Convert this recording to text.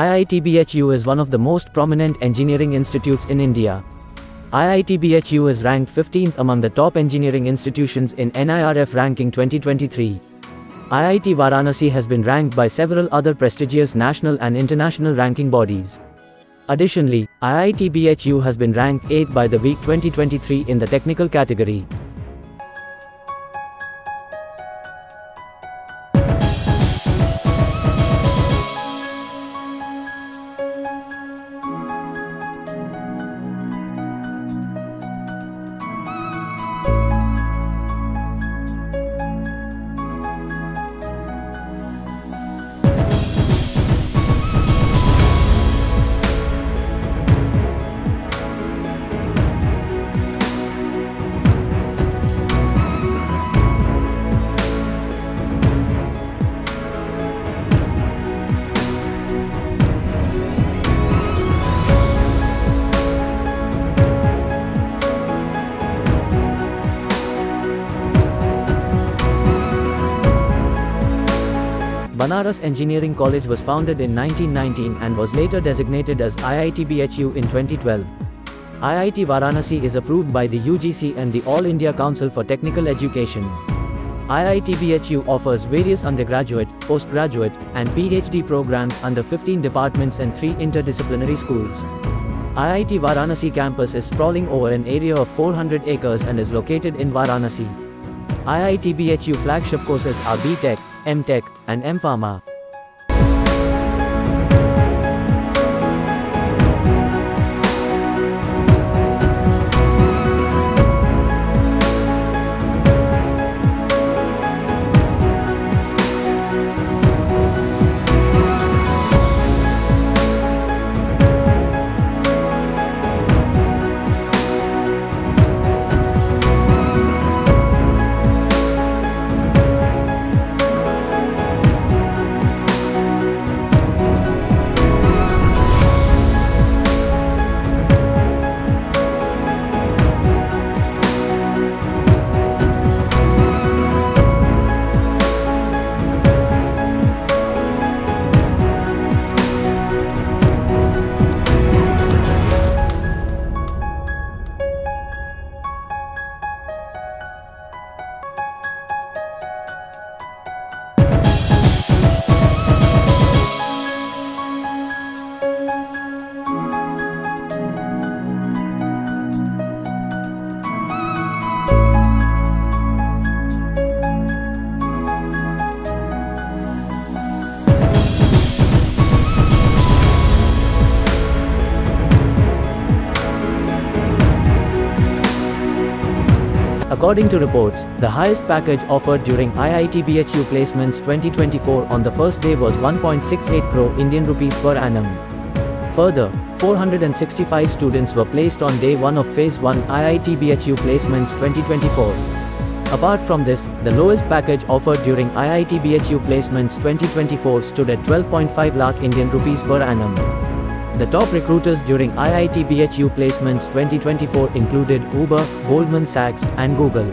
IIT-BHU is one of the most prominent engineering institutes in India. IIT-BHU is ranked 15th among the top engineering institutions in NIRF ranking 2023. IIT Varanasi has been ranked by several other prestigious national and international ranking bodies. Additionally, IIT-BHU has been ranked 8th by the week 2023 in the technical category. Banaras Engineering College was founded in 1919 and was later designated as IIT BHU in 2012. IIT Varanasi is approved by the UGC and the All India Council for Technical Education. IIT BHU offers various undergraduate, postgraduate, and PhD programs under 15 departments and 3 interdisciplinary schools. IIT Varanasi campus is sprawling over an area of 400 acres and is located in Varanasi. IIT BHU flagship courses are B.Tech, M.Tech, and M.Pharma. According to reports, the highest package offered during IIT BHU placements 2024 on the first day was 1.68 crore Indian rupees per annum. Further, 465 students were placed on day 1 of Phase 1 IIT BHU placements 2024. Apart from this, the lowest package offered during IIT BHU placements 2024 stood at 12.5 lakh Indian rupees per annum. The top recruiters during IIT BHU placements 2024 included Uber, Goldman Sachs, and Google.